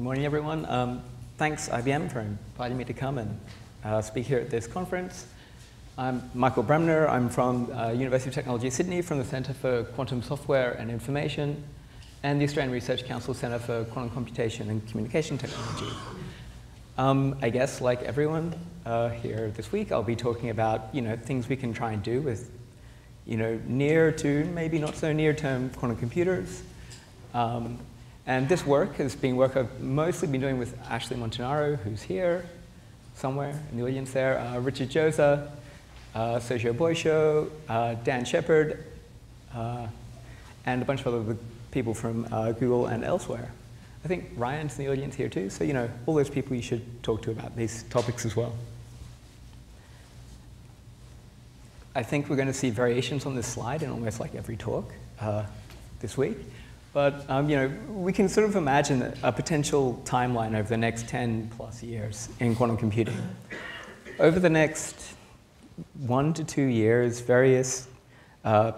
Good morning, everyone. Um, thanks, IBM, for inviting me to come and uh, speak here at this conference. I'm Michael Bremner. I'm from uh, University of Technology Sydney, from the Centre for Quantum Software and Information, and the Australian Research Council Centre for Quantum Computation and Communication Technology. Um, I guess, like everyone uh, here this week, I'll be talking about you know things we can try and do with you know near to maybe not so near-term quantum computers. Um, and this work has been work I've mostly been doing with Ashley Montanaro, who's here somewhere in the audience there, uh, Richard Jozsa, uh, Sergio Boixo, uh, Dan Shepherd, uh, and a bunch of other people from uh, Google and elsewhere. I think Ryan's in the audience here too, so you know, all those people you should talk to about these topics as well. I think we're going to see variations on this slide in almost like every talk uh, this week. But um, you know, we can sort of imagine a potential timeline over the next 10 plus years in quantum computing. Over the next one to two years, various uh,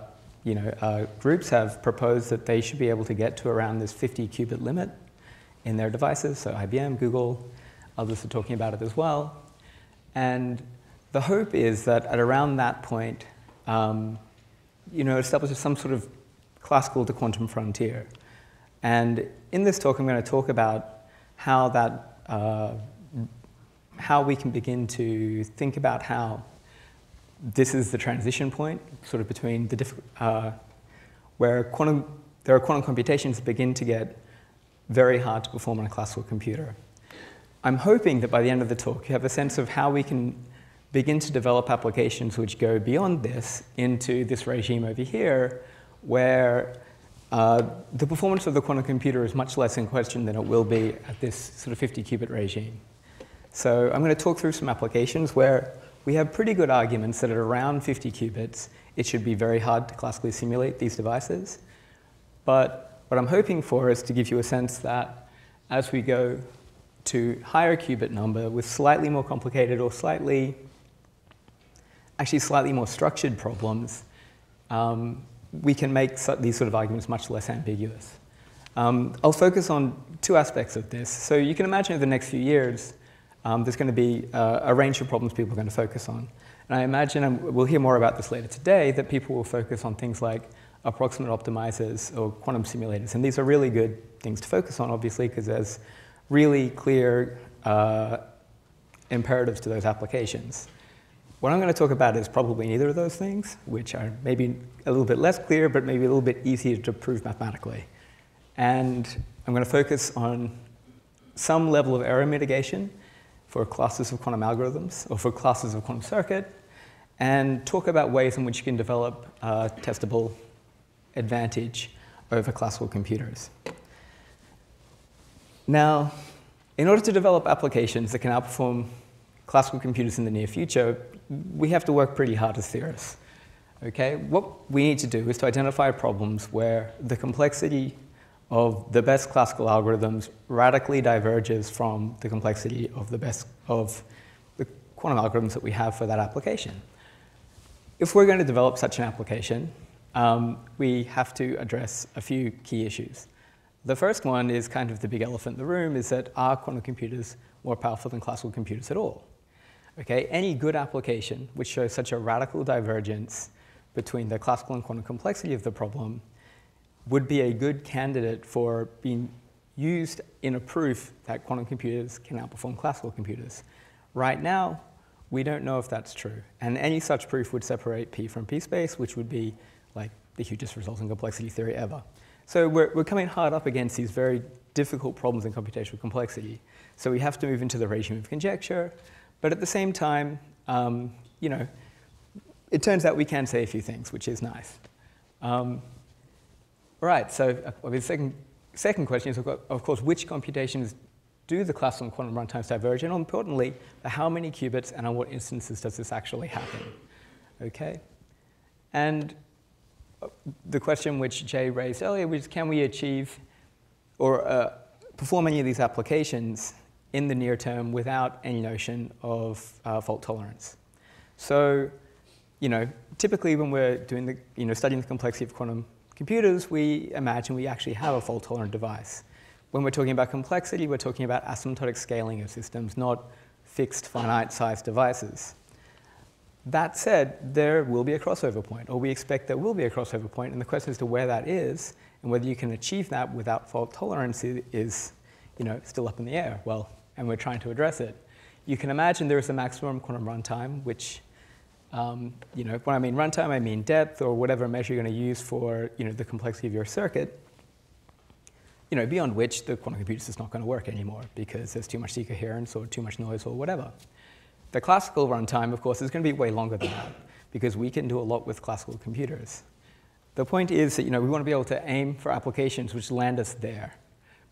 you know, uh, groups have proposed that they should be able to get to around this 50 qubit limit in their devices. So IBM, Google, others are talking about it as well. And the hope is that at around that point, um, you know, establishes some sort of classical to quantum frontier. And in this talk, I'm going to talk about how that, uh, how we can begin to think about how this is the transition point, sort of between the uh, where quantum, there are quantum computations that begin to get very hard to perform on a classical computer. I'm hoping that by the end of the talk, you have a sense of how we can begin to develop applications which go beyond this into this regime over here, where uh, the performance of the quantum computer is much less in question than it will be at this sort of 50 qubit regime. So I'm going to talk through some applications where we have pretty good arguments that at around 50 qubits, it should be very hard to classically simulate these devices. But what I'm hoping for is to give you a sense that as we go to higher qubit number with slightly more complicated or slightly, actually slightly more structured problems, um, we can make these sort of arguments much less ambiguous. Um, I'll focus on two aspects of this. So you can imagine over the next few years, um, there's going to be uh, a range of problems people are going to focus on. And I imagine, and we'll hear more about this later today, that people will focus on things like approximate optimizers or quantum simulators. And these are really good things to focus on, obviously, because there's really clear uh, imperatives to those applications. What I'm going to talk about is probably neither of those things, which are maybe a little bit less clear, but maybe a little bit easier to prove mathematically. And I'm going to focus on some level of error mitigation for classes of quantum algorithms or for classes of quantum circuit, and talk about ways in which you can develop a testable advantage over classical computers. Now, in order to develop applications that can outperform classical computers in the near future, we have to work pretty hard as theorists. Okay? What we need to do is to identify problems where the complexity of the best classical algorithms radically diverges from the complexity of the best of the quantum algorithms that we have for that application. If we're going to develop such an application, um, we have to address a few key issues. The first one is kind of the big elephant in the room, is that are quantum computers more powerful than classical computers at all? Okay, any good application which shows such a radical divergence between the classical and quantum complexity of the problem would be a good candidate for being used in a proof that quantum computers can outperform classical computers. Right now, we don't know if that's true. And any such proof would separate P from P space, which would be like the hugest resulting complexity theory ever. So we're, we're coming hard up against these very difficult problems in computational complexity. So we have to move into the regime of conjecture, but at the same time, um, you know, it turns out we can say a few things, which is nice. Um, all right, so uh, the second, second question is, of course, which computations do the classical and quantum runtimes diverge? And importantly, how many qubits and on what instances does this actually happen? Okay? And uh, the question which Jay raised earlier was, can we achieve or uh, perform any of these applications in the near term without any notion of uh, fault tolerance. So, you know, typically when we're doing the, you know, studying the complexity of quantum computers, we imagine we actually have a fault tolerant device. when we're talking about complexity, we're talking about asymptotic scaling of systems, not fixed finite sized devices. That said, there will be a crossover point, or we expect there will be a crossover point, and the question as to where that is and whether you can achieve that without fault tolerance is you know, still up in the air. Well, and we're trying to address it. You can imagine there is a maximum quantum runtime, which, um, you know, when I mean runtime, I mean depth or whatever measure you're going to use for you know, the complexity of your circuit, you know, beyond which the quantum computer is not going to work anymore because there's too much decoherence or too much noise or whatever. The classical runtime, of course, is going to be way longer than that because we can do a lot with classical computers. The point is that you know, we want to be able to aim for applications which land us there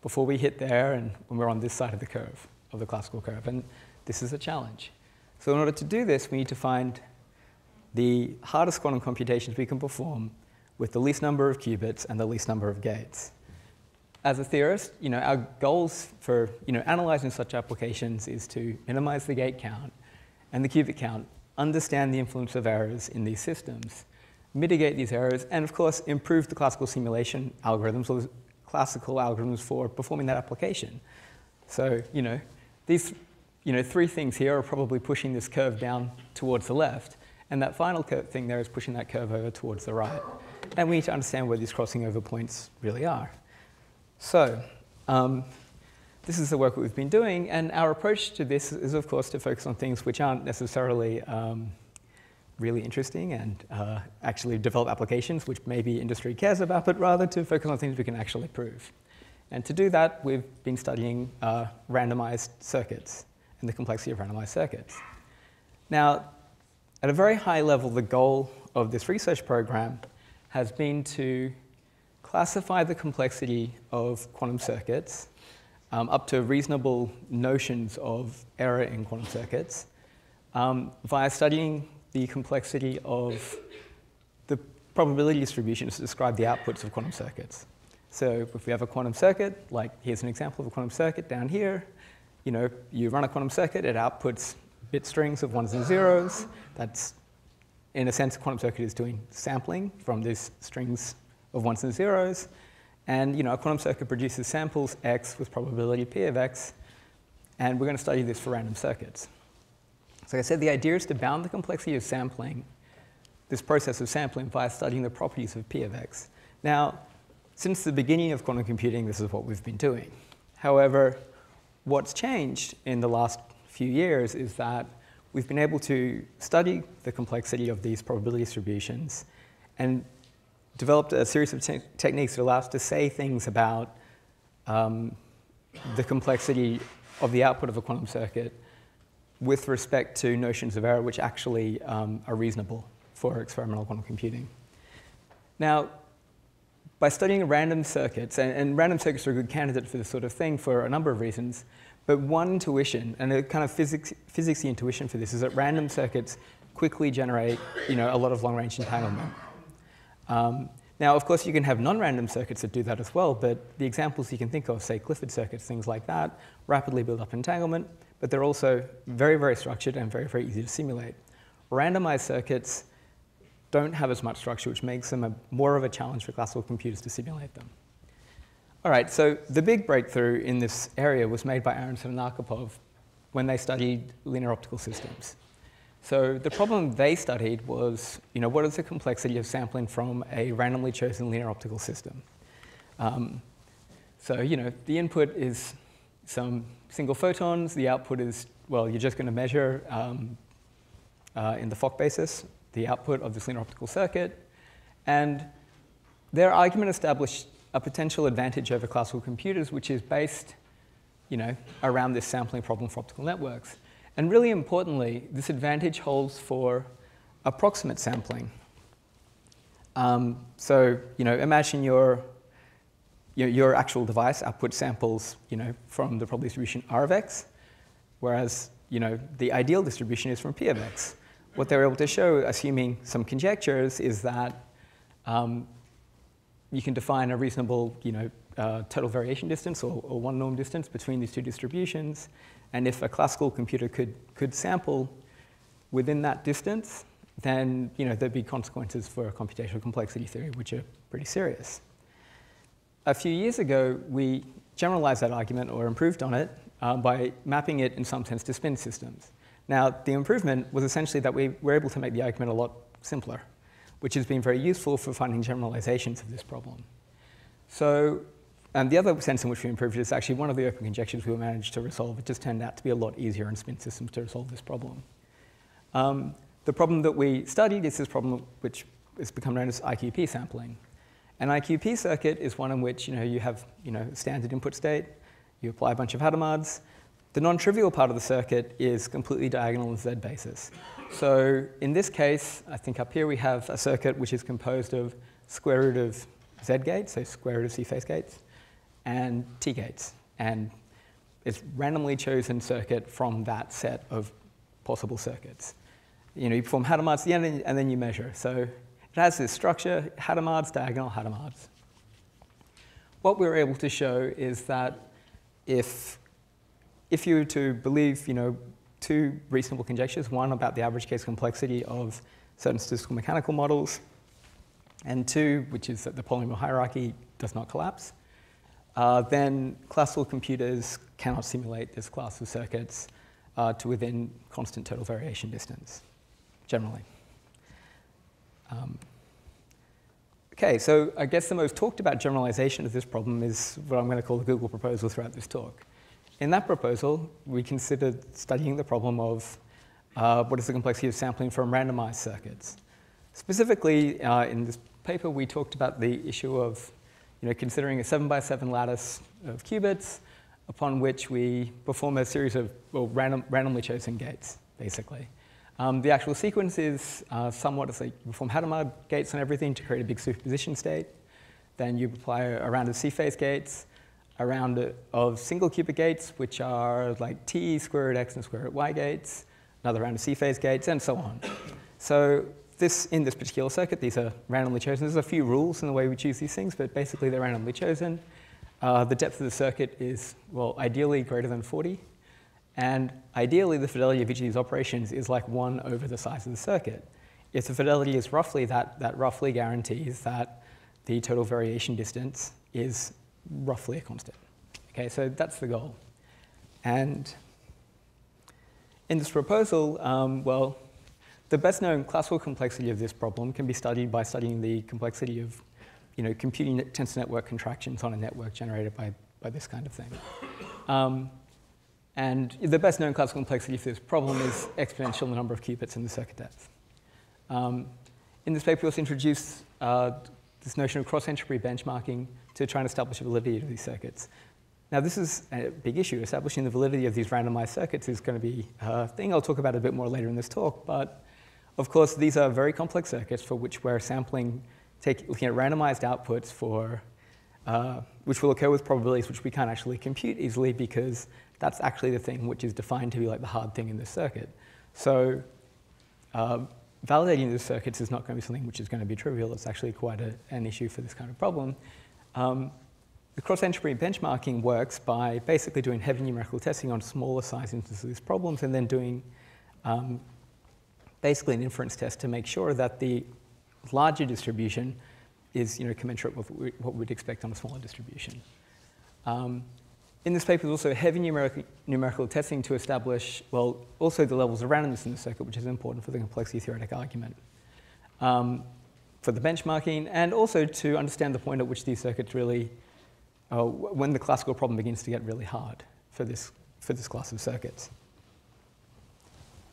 before we hit there and when we're on this side of the curve, of the classical curve. And this is a challenge. So in order to do this, we need to find the hardest quantum computations we can perform with the least number of qubits and the least number of gates. As a theorist, you know, our goals for you know, analyzing such applications is to minimize the gate count and the qubit count, understand the influence of errors in these systems, mitigate these errors, and of course, improve the classical simulation algorithms or classical algorithms for performing that application. So, you know, these you know, three things here are probably pushing this curve down towards the left, and that final thing there is pushing that curve over towards the right. And we need to understand where these crossing over points really are. So, um, this is the work that we've been doing, and our approach to this is, of course, to focus on things which aren't necessarily um, really interesting and uh, actually develop applications which maybe industry cares about, but rather to focus on things we can actually prove. And to do that, we've been studying uh, randomized circuits and the complexity of randomized circuits. Now, at a very high level, the goal of this research program has been to classify the complexity of quantum circuits um, up to reasonable notions of error in quantum circuits um, via studying the complexity of the probability distributions to describe the outputs of quantum circuits. So if we have a quantum circuit, like here's an example of a quantum circuit down here, you know, you run a quantum circuit, it outputs bit strings of ones and zeros. That's, in a sense, a quantum circuit is doing sampling from these strings of ones and zeros. And you know, a quantum circuit produces samples x with probability p of x, and we're going to study this for random circuits. So like I said, the idea is to bound the complexity of sampling, this process of sampling, by studying the properties of p of x. Now, since the beginning of quantum computing, this is what we've been doing. However, what's changed in the last few years is that we've been able to study the complexity of these probability distributions and developed a series of te techniques that allow us to say things about um, the complexity of the output of a quantum circuit with respect to notions of error which actually um, are reasonable for experimental quantum computing. Now, by studying random circuits, and, and, random circuits are a good candidate for this sort of thing for a number of reasons, but one intuition, and a kind of physics, physicsy intuition for this, is that random circuits quickly generate you know, a lot of long-range entanglement. Um, now, of course, you can have non-random circuits that do that as well, but the examples you can think of, say Clifford circuits, things like that, rapidly build up entanglement, but they're also very, very structured and very, very easy to simulate. Randomized circuits don't have as much structure, which makes them a, more of a challenge for classical computers to simulate them. All right, so the big breakthrough in this area was made by Aaronson and Arkhipov when they studied linear optical systems. So the problem they studied was, you know, what is the complexity of sampling from a randomly chosen linear optical system? Um, so, you know, the input is some single photons. The output is, well, you're just going to measure um, uh, in the Fock basis the output of this linear optical circuit. And their argument established a potential advantage over classical computers, which is based you know, around this sampling problem for optical networks. And really importantly, this advantage holds for approximate sampling. Um, so, you know, imagine your, your, your, actual device output samples, you know, from the probability distribution R of x, whereas, you know, the ideal distribution is from P of x what they were able to show, assuming some conjectures, is that um, you can define a reasonable you know, uh, total variation distance or, or, one norm distance between these two distributions. And if a classical computer could, could sample within that distance, then you know, there'd be consequences for computational complexity theory, which are pretty serious. A few years ago, we generalized that argument or improved on it uh, by mapping it in some sense to spin systems. Now, the improvement was essentially that we were able to make the argument a lot simpler, which has been very useful for finding generalizations of this problem. So, and the other sense in which we improved is actually one of the open conjectures we managed to resolve. It just turned out to be a lot easier in spin systems to resolve this problem. Um, the problem that we studied is this problem which has become known as IQP sampling. An IQP circuit is one in which you, know, you have you know, standard input state, you apply a bunch of Hadamards. The non-trivial part of the circuit is completely diagonal on Z basis. So in this case, I think up here we have a circuit which is composed of square root of Z gates, so square root of C phase gates, and T gates. And it's randomly chosen circuit from that set of possible circuits. You know, you perform Hadamard's at the end and then you measure. So it has this structure, Hadamard's, diagonal Hadamard's. What we were able to show is that if, if you were to believe, you know, two reasonable conjectures, one about the average case complexity of certain statistical mechanical models, and two, which is that the polynomial hierarchy does not collapse, uh, then classical computers cannot simulate this class of circuits uh, to within constant total variation distance, generally. Um, okay, so I guess the most talked about generalization of this problem is what I'm going to call the Google proposal throughout this talk. In that proposal, we considered studying the problem of uh, what is the complexity of sampling from randomized circuits. Specifically, uh, in this paper, we talked about the issue of you know, considering a 7 by 7 lattice of qubits upon which we perform a series of well, random, randomly chosen gates, basically. Um, the actual sequence is uh, somewhat as like you perform Hadamard gates and everything to create a big superposition state. Then you apply a round of C-phase gates, a round of single qubit gates, which are like T square root X and square root Y gates, another round of C-phase gates, and so on. So this, in this particular circuit, these are randomly chosen. There's a few rules in the way we choose these things, but basically they're randomly chosen. Uh, the depth of the circuit is, well, ideally greater than 40. And ideally, the fidelity of each of these operations is like 1 over the size of the circuit. If the fidelity is roughly that, that roughly guarantees that the total variation distance is roughly a constant. Okay, so that's the goal. And in this proposal, um, well, the best known classical complexity of this problem can be studied by studying the complexity of you know, computing tensor network contractions on a network generated by, by this kind of thing. Um, and the best known classical complexity for this problem is exponential the number of qubits in the circuit depth. Um, in this paper, we also introduce uh, this notion of cross-entropy benchmarking to try and establish the validity of these circuits. Now, this is a big issue. Establishing the validity of these randomized circuits is going to be a thing I'll talk about a bit more later in this talk, but of course, these are very complex circuits for which we're sampling, take, looking at randomized outputs for, uh, which will occur with probabilities which we can't actually compute easily because that's actually the thing which is defined to be like the hard thing in this circuit. So uh, validating these circuits is not going to be something which is going to be trivial. It's actually quite a, an issue for this kind of problem. Um, the cross-entropy benchmarking works by basically doing heavy numerical testing on smaller size instances of these problems and then doing um, basically an inference test to make sure that the larger distribution is you know, commensurate with what we'd expect on a smaller distribution. Um, in this paper, there's also heavy numerical, numerical testing to establish, well, also the levels of randomness in the circuit, which is important for the complexity theoretic argument. Um, for the benchmarking, and also to understand the point at which these circuits really, uh, when the classical problem begins to get really hard for this, for this class of circuits.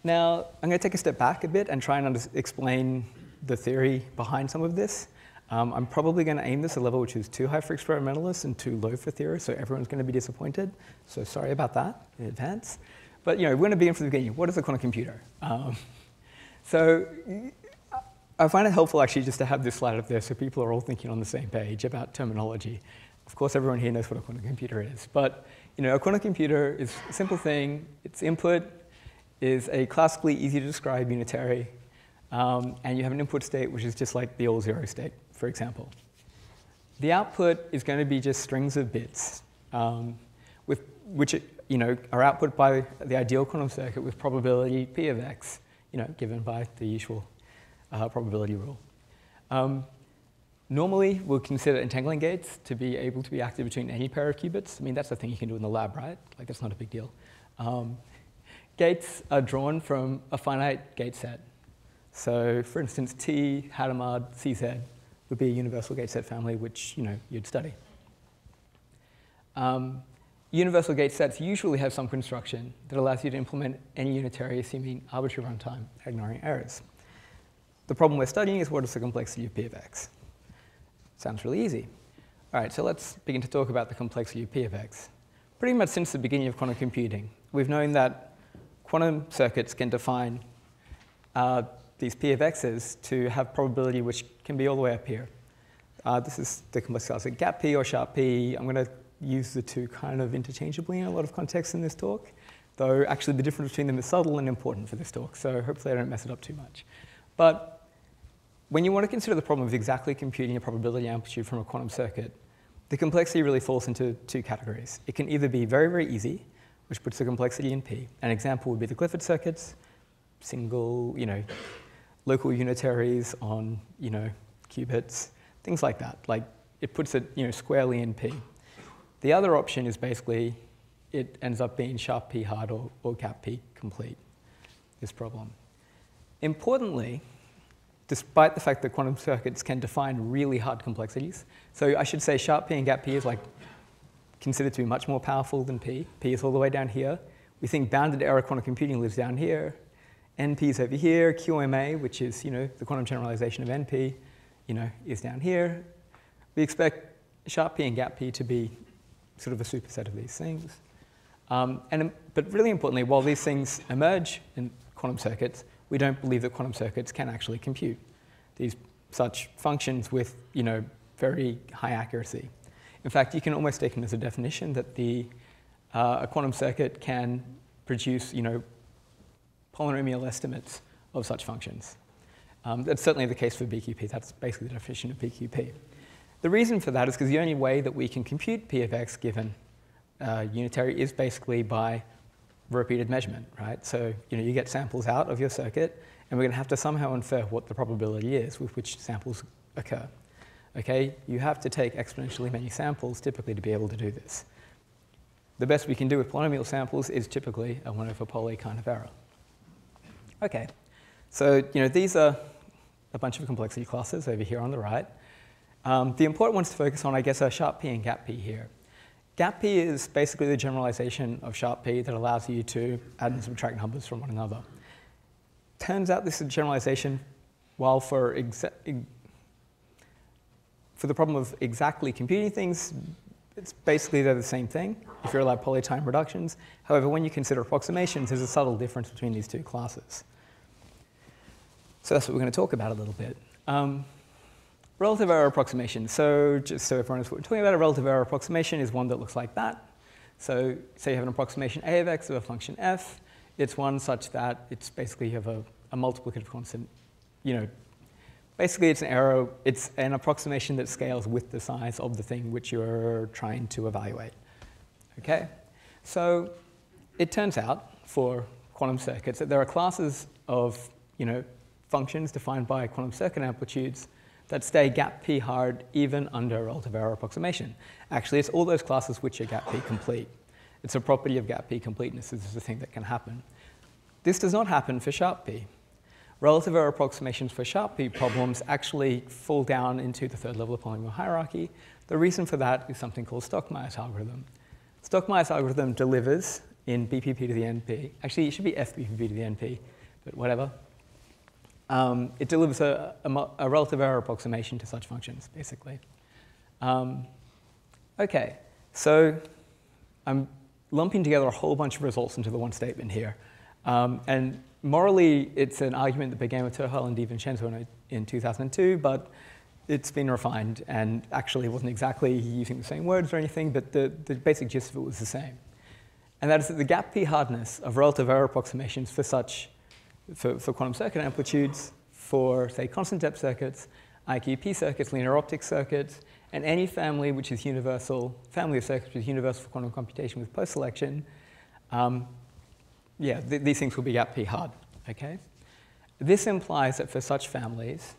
Now, I'm going to take a step back a bit and try and explain the theory behind some of this. Um, I'm probably going to aim this at a level which is too high for experimentalists and too low for theorists, so everyone's going to be disappointed. So sorry about that in advance. But you know, we're going to begin from the beginning. What is a quantum computer? Um, so I find it helpful actually just to have this slide up there so people are all thinking on the same page about terminology. Of course, everyone here knows what a quantum computer is, but you know, a quantum computer is a simple thing. It's input, is a classically easy to describe unitary, um, and you have an input state which is just like the old zero state, for example. The output is going to be just strings of bits, um, with, which you know, are output by the ideal quantum circuit with probability p of x, you know, given by the usual uh, probability rule. Um, Normally, we'll consider entangling gates to be able to be active between any pair of qubits. I mean, that's the thing you can do in the lab, right? Like, that's not a big deal. Um, gates are drawn from a finite gate set. So, for instance, T, Hadamard, CZ would be a universal gate set family, which you know you'd study. Um, universal gate sets usually have some construction that allows you to implement any unitary assuming arbitrary runtime, ignoring errors. The problem we're studying is what is the complexity of P of x? Sounds really easy. All right, so let's begin to talk about the complexity of P of x. Pretty much since the beginning of quantum computing, we've known that quantum circuits can define uh, these P of x's to have probability which can be all the way up here. Uh, this is the complexity class, gap P or sharp P. I'm going to use the two kind of interchangeably in a lot of contexts in this talk, though actually the difference between them is subtle and important for this talk, so hopefully I don't mess it up too much. But when you want to consider the problem of exactly computing a probability amplitude from a quantum circuit, the complexity really falls into two categories. It can either be very, very easy, which puts the complexity in P. An example would be the Clifford circuits, single, you know, local unitaries on, you know, qubits, things like that. Like it puts it, you know, squarely in P. The other option is basically it ends up being sharp P hard or, or gap P complete, this problem. Importantly, despite the fact that quantum circuits can define really hard complexities. So I should say sharp P and gap P is like considered to be much more powerful than P. P is all the way down here. We think bounded error quantum computing lives down here. NP is over here. QMA, which is you know the quantum generalization of NP, you know, is down here. We expect sharp P and gap P to be sort of a superset of these things. Um, and, but really importantly, while these things emerge in quantum circuits, we don't believe that quantum circuits can actually compute these such functions with you know, very high accuracy. In fact, you can almost take them as a definition that the, uh, a quantum circuit can produce you know, polynomial estimates of such functions. Um, that's certainly the case for BQP. That's basically the definition of BQP. The reason for that is because the only way that we can compute P of x given uh, unitary is basically by repeated measurement, right? So you know you get samples out of your circuit, and we're going to have to somehow infer what the probability is with which samples occur. Okay, you have to take exponentially many samples typically to be able to do this. The best we can do with polynomial samples is typically a 1 over poly kind of error. Okay, so you know these are a bunch of complexity classes over here on the right. Um, the important ones to focus on, I guess, are sharp P and gap P here. Gap P is basically the generalization of sharp P that allows you to add and subtract numbers from one another. Turns out this generalization, while for, for the problem of exactly computing things, it's basically they're the same thing if you're allowed polytime reductions. However, when you consider approximations, there's a subtle difference between these two classes. So that's what we're going to talk about a little bit. Um, Relative error approximation. So just so everyone knows what we're talking about, a relative error approximation is one that looks like that. So say you have an approximation a of x of a function f. It's one such that it's basically you have a, a multiplicative constant. You know, basically it's an error. It's an approximation that scales with the size of the thing which you're trying to evaluate. Okay. So it turns out for quantum circuits that there are classes of you know functions defined by quantum circuit amplitudes that stay gap P hard even under relative error approximation. Actually, it's all those classes which are gap P complete. It's a property of gap P completeness. This is a thing that can happen. This does not happen for sharp P. Relative error approximations for sharp P problems actually fall down into the third level of polynomial hierarchy. The reason for that is something called Stockmeyer's algorithm. Stockmeyer's algorithm delivers in BPP to the NP. Actually, it should be FBPP to the NP, but whatever. Um, it delivers a, a, a, relative error approximation to such functions, basically. Um, okay, so I'm lumping together a whole bunch of results into the one statement here. Um, and morally, it's an argument that began with Terhal and DiVincenzo in, in 2002, but it's been refined and actually wasn't exactly using the same words or anything, but the, the basic gist of it was the same. And that is that the gap P hardness of relative error approximations for such for, for quantum circuit amplitudes, for, say, constant depth circuits, IQP circuits, linear optic circuits, and any family which is universal, family of circuits which is universal for quantum computation with post-selection, um, yeah, th these things will be gap P hard, okay? This implies that for such families,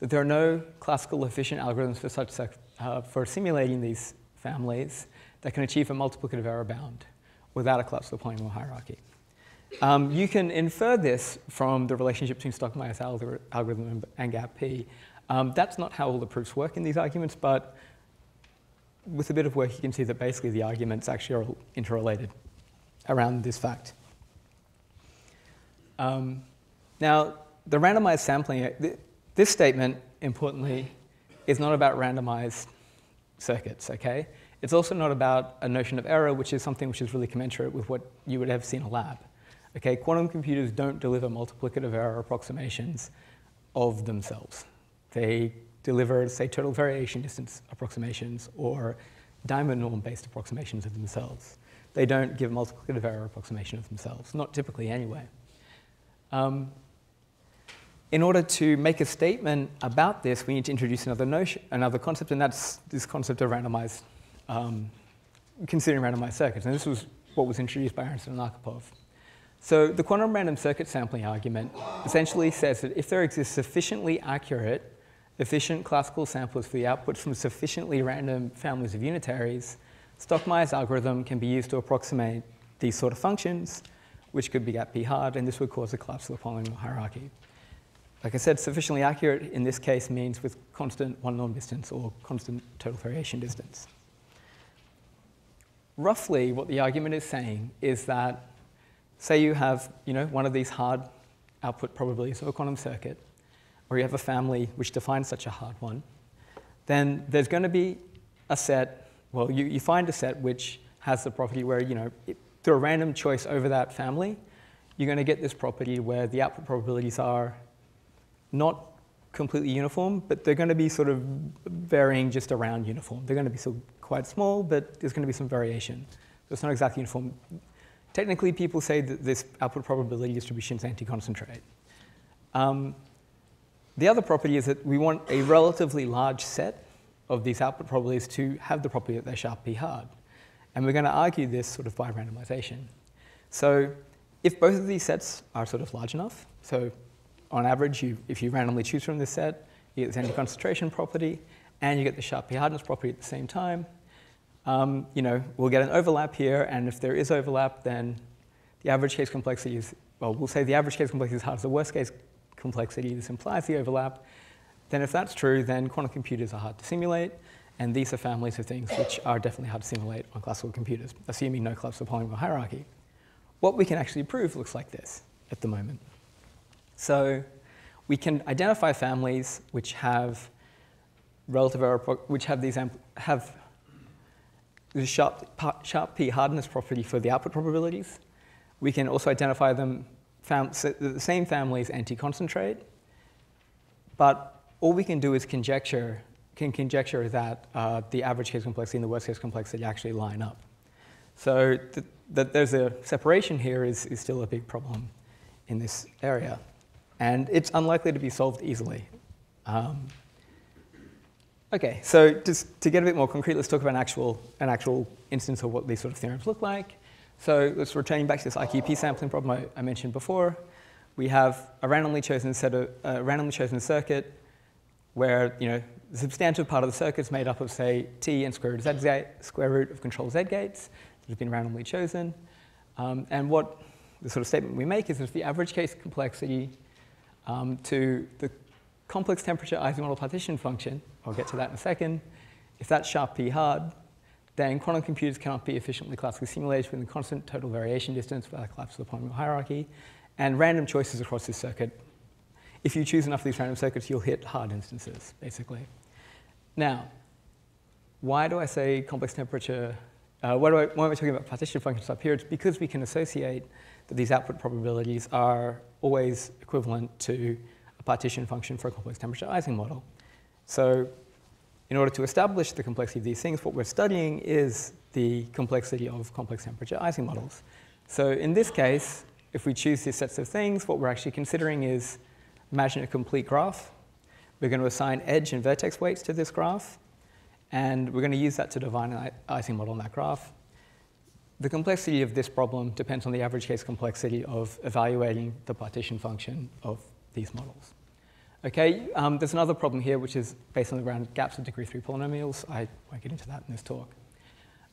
that there are no classical efficient algorithms for, such, uh, for simulating these families that can achieve a multiplicative error bound without a collapse of the polynomial hierarchy. Um, you can infer this from the relationship between Stockmeyer's algorithm and gap P. Um, that's not how all the proofs work in these arguments, but with a bit of work, you can see that basically the arguments actually are interrelated around this fact. Um, now, the randomized sampling, this statement, importantly, is not about randomized circuits, okay? It's also not about a notion of error, which is something which is really commensurate with what you would have seen in a lab. Okay, quantum computers don't deliver multiplicative error approximations of themselves. They deliver, say, total variation distance approximations or diamond norm-based approximations of themselves. They don't give multiplicative error approximation of themselves, not typically anyway. Um, in order to make a statement about this, we need to introduce another notion, another concept, and that's this concept of randomized, um, considering randomized circuits. And this was what was introduced by Aaronson and Arkhipov. So the quantum random circuit sampling argument essentially says that if there exists sufficiently accurate, efficient classical samplers for the outputs from sufficiently random families of unitaries, Stockmeyer's algorithm can be used to approximate these sort of functions, which could be gap p hard, and this would cause a collapse of the polynomial hierarchy. Like I said, sufficiently accurate in this case means with constant one norm distance or constant total variation distance. Roughly, what the argument is saying is that, say you have you know, one of these hard output probabilities of a quantum circuit, or you have a family which defines such a hard one, then there's going to be a set, well, you, you find a set which has the property where, you know, it, through a random choice over that family, you're going to get this property where the output probabilities are not completely uniform, but they're going to be sort of varying just around uniform. They're going to be still quite small, but there's going to be some variation. So it's not exactly uniform. Technically, people say that this output probability distribution is anti-concentrate. Um, the other property is that we want a relatively large set of these output probabilities to have the property that they're sharp p hard. And we're going to argue this sort of by randomization. So if both of these sets are sort of large enough, so on average, you, if you randomly choose from this set, you get this anti-concentration property, and you get the sharp p-hardness property at the same time. Um, you know, we'll get an overlap here, and if there is overlap, then the average case complexity is, well, we'll say the average case complexity is hard as the worst case complexity. This implies the overlap. Then if that's true, then quantum computers are hard to simulate, and these are families of things which are definitely hard to simulate on classical computers, assuming no collapse of polynomial hierarchy. What we can actually prove looks like this at the moment. So we can identify families which have relative error, which have these have the sharp, sharp p hardness property for the output probabilities. We can also identify them the same family families anti-concentrate, but all we can do is conjecture can conjecture that uh, the average case complexity and the worst case complexity actually line up. So that th there's a separation here is, is still a big problem in this area. And it's unlikely to be solved easily. Um, okay, so just to get a bit more concrete, let's talk about an actual, an actual instance of what these sort of theorems look like. So let's return back to this IQP sampling problem I, I mentioned before. We have a randomly chosen set of, a randomly chosen circuit where you know the substantive part of the circuit is made up of say t and square root, z, square root of control z gates that have been randomly chosen. Um, and what the sort of statement we make is that the average case complexity um, to the complex temperature Ising model partition function, I'll get to that in a second, if that's sharp p hard, then quantum computers cannot be efficiently classically simulated within the constant total variation distance without collapse of the polynomial hierarchy, and random choices across this circuit. If you choose enough of these random circuits, you'll hit hard instances, basically. Now, why do I say complex temperature? Uh, why, I, why am I talking about partition functions up here? It's because we can associate that these output probabilities are always equivalent to partition function for a complex temperature Ising model. So in order to establish the complexity of these things, what we're studying is the complexity of complex temperature Ising models. So in this case, if we choose these sets of things, what we're actually considering is imagine a complete graph. We're going to assign edge and vertex weights to this graph, and we're going to use that to define an Ising model on that graph. The complexity of this problem depends on the average case complexity of evaluating the partition function of these models. Okay, um, there's another problem here, which is based on the round gaps of degree three polynomials. I won't get into that in this talk.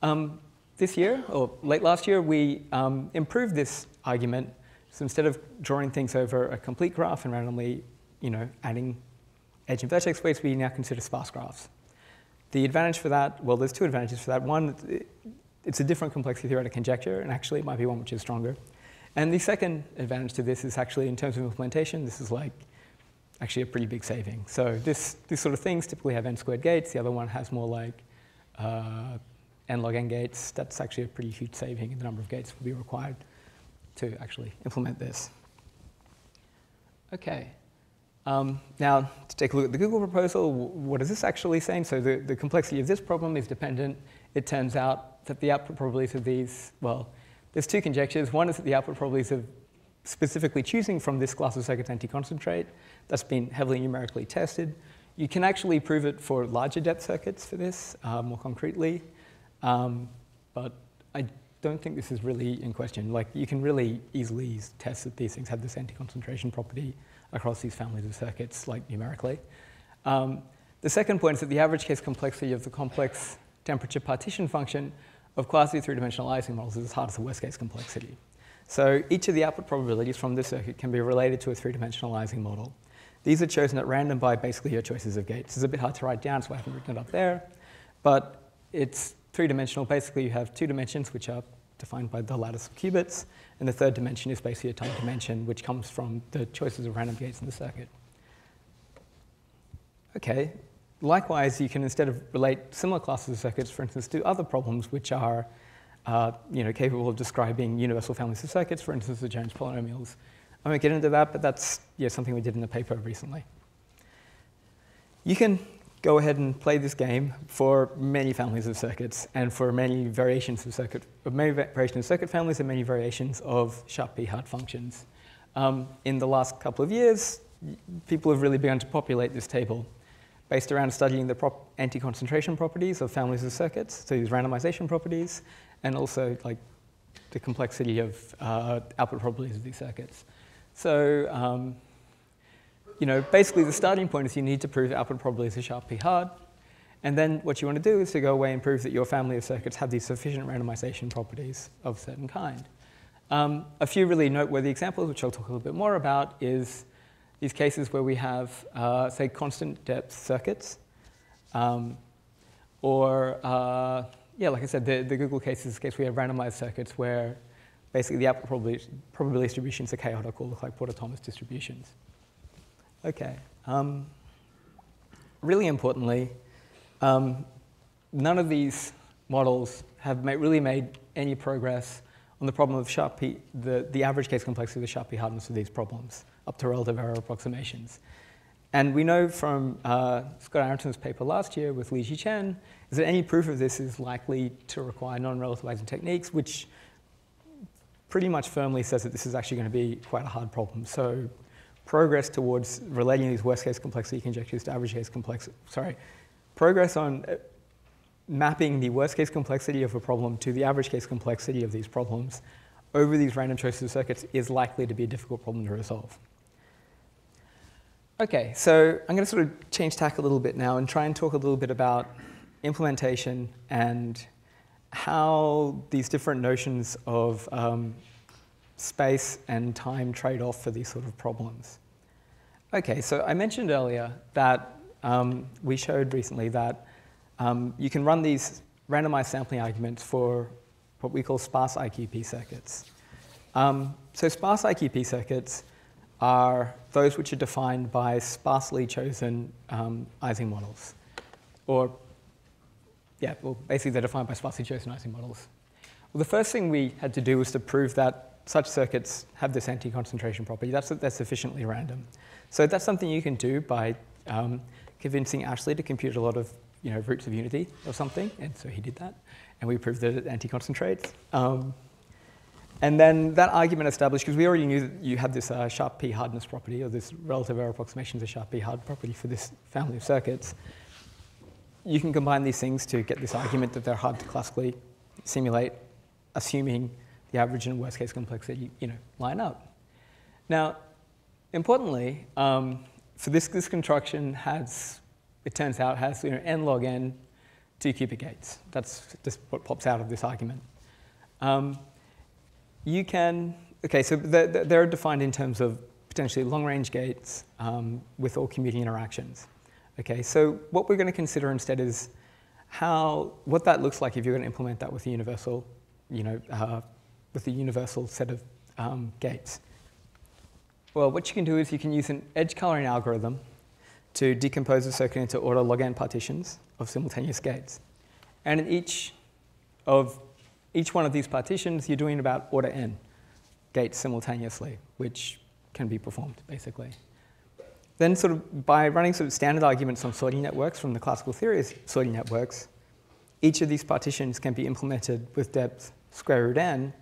Um, this year, or late last year, we um, improved this argument. So instead of drawing things over a complete graph and randomly, you know, adding edge and vertex weights, we now consider sparse graphs. The advantage for that, well, there's two advantages for that. One, it's a different complexity theoretic conjecture, and actually it might be one which is stronger. And the second advantage to this is actually in terms of implementation, this is like actually a pretty big saving. So this, this sort of things typically have n squared gates. The other one has more like uh, n log n gates. That's actually a pretty huge saving in the number of gates will be required to actually implement this. Okay. Um, now, to take a look at the Google proposal, what is this actually saying? So the, the complexity of this problem is dependent. It turns out that the output probabilities of these, well, there's two conjectures. One is that the output probabilities of specifically choosing from this class of circuits anti-concentrate that's been heavily numerically tested. You can actually prove it for larger depth circuits for this uh, more concretely, um, but I don't think this is really in question. Like you can really easily test that these things have this anti-concentration property across these families of circuits, like numerically. Um, the second point is that the average case complexity of the complex temperature partition function of quasi three-dimensional Ising models is as hard as the worst case complexity. So each of the output probabilities from this circuit can be related to a three-dimensional Ising model. These are chosen at random by basically your choices of gates. It's a bit hard to write down, so I haven't written it up there. But it's three-dimensional. Basically, you have two dimensions, which are defined by the lattice of qubits, and the third dimension is basically a time dimension, which comes from the choices of random gates in the circuit. Okay, likewise, you can instead of relate similar classes of circuits, for instance, to other problems which are uh, you know, capable of describing universal families of circuits, for instance, the Jones polynomials. I won't get into that, but that's yeah, something we did in a paper recently. You can go ahead and play this game for many families of circuits and for many variations of circuit, many variations of circuit families and many variations of sharp p-hard functions. Um, in the last couple of years, people have really begun to populate this table based around studying the anti-concentration properties of families of circuits, so these randomization properties, and also like the complexity of uh, output probabilities of these circuits. So, um, you know, basically the starting point is you need to prove output probabilities are sharp p hard. And then what you want to do is to go away and prove that your family of circuits have these sufficient randomization properties of a certain kind. Um, a few really noteworthy examples, which I'll talk a little bit more about, is these cases where we have, uh, say, constant depth circuits, um, or, uh, yeah, like I said, the, the Google case is the case we have randomized circuits where basically the output probability, probability distributions are chaotic or look like Porter-Thomas distributions. Okay. Um, really importantly, um, none of these models have made, really made any progress on the problem of sharp P, the, the average case complexity of the sharp P hardness of these problems up to relative error approximations. And we know from uh, Scott Aaronson's paper last year with Li Chen is that any proof of this is likely to require non-relativizing techniques, which pretty much firmly says that this is actually going to be quite a hard problem. So progress towards relating these worst case complexity conjectures to average case complexity, sorry, progress on uh, mapping the worst case complexity of a problem to the average case complexity of these problems over these random choices of circuits is likely to be a difficult problem to resolve. Okay, so I'm going to sort of change tack a little bit now and try and talk a little bit about implementation and how these different notions of um, space and time trade off for these sort of problems. Okay, so I mentioned earlier that um, we showed recently that um, you can run these randomized sampling arguments for what we call sparse IQP circuits. Um, so sparse IQP circuits are those which are defined by sparsely chosen um, Ising models. Or, yeah, well, basically they're defined by sparsely chosen Ising models. Well, the first thing we had to do was to prove that such circuits have this anti-concentration property. That's that they're sufficiently random. So that's something you can do by um, convincing Ashley to compute a lot of you know, roots of unity or something. And so he did that. And we proved that it anti-concentrates. Um, and then that argument established, because we already knew that you had this uh, sharp p hardness property, or this relative error approximation to sharp p hard property for this family of circuits. You can combine these things to get this argument that they're hard to classically simulate, assuming the average and worst case complexity you know, line up. Now, importantly, um, for this, this construction has, it turns out, has you know, n log n two qubit gates. That's just what pops out of this argument. Um, you can, okay, so they're, they're, defined in terms of potentially long-range gates um, with all commuting interactions. Okay, so what we're going to consider instead is how, what that looks like if you're going to implement that with a universal, you know, uh, with a universal set of um, gates. Well, what you can do is you can use an edge coloring algorithm to decompose the circuit into order log n partitions of simultaneous gates. And in each of each one of these partitions, you're doing about order n gates simultaneously, which can be performed, basically. Then sort of by running sort of standard arguments on sorting networks from the classical theory of sorting networks, each of these partitions can be implemented with depth square root n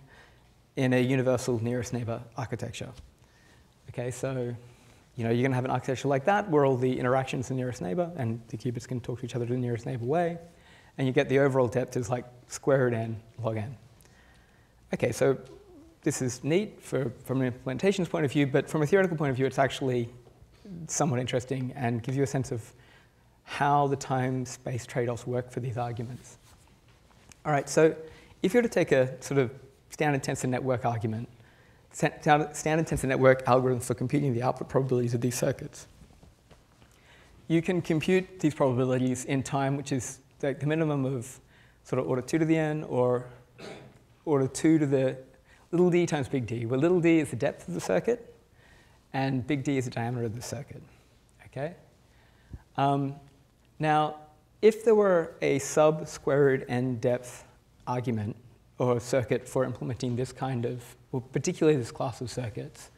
in a universal nearest neighbor architecture. Okay, so you know, you're going to have an architecture like that where all the interactions are nearest neighbor and the qubits can talk to each other in the nearest neighbor way. And you get the overall depth is like square root n log n. Okay, so this is neat for, from an implementations point of view, but from a theoretical point of view, it's actually somewhat interesting and gives you a sense of how the time-space trade-offs work for these arguments. All right, so if you were to take a sort of standard tensor network argument, standard tensor network algorithm for computing the output probabilities of these circuits, you can compute these probabilities in time, which is the, the minimum of sort of order 2 to the n or order 2 to the little d times big D, where little d is the depth of the circuit and big D is the diameter of the circuit. Okay? Um, now, if there were a sub square root n depth argument or circuit for implementing this kind of, particularly this class of circuits,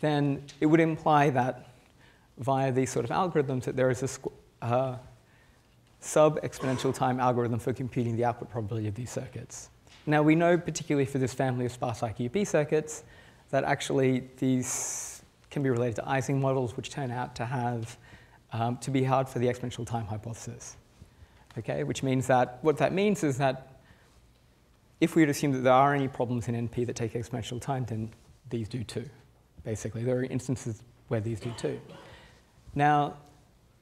then it would imply that via these sort of algorithms that there is a uh, sub-exponential time algorithm for computing the output probability of these circuits. Now we know, particularly for this family of sparse IQP circuits, that actually these can be related to Ising models, which turn out to have um, to be hard for the exponential time hypothesis. Okay, which means that what that means is that if we assume that there are any problems in NP that take exponential time, then these do too. Basically, there are instances where these do too. Now,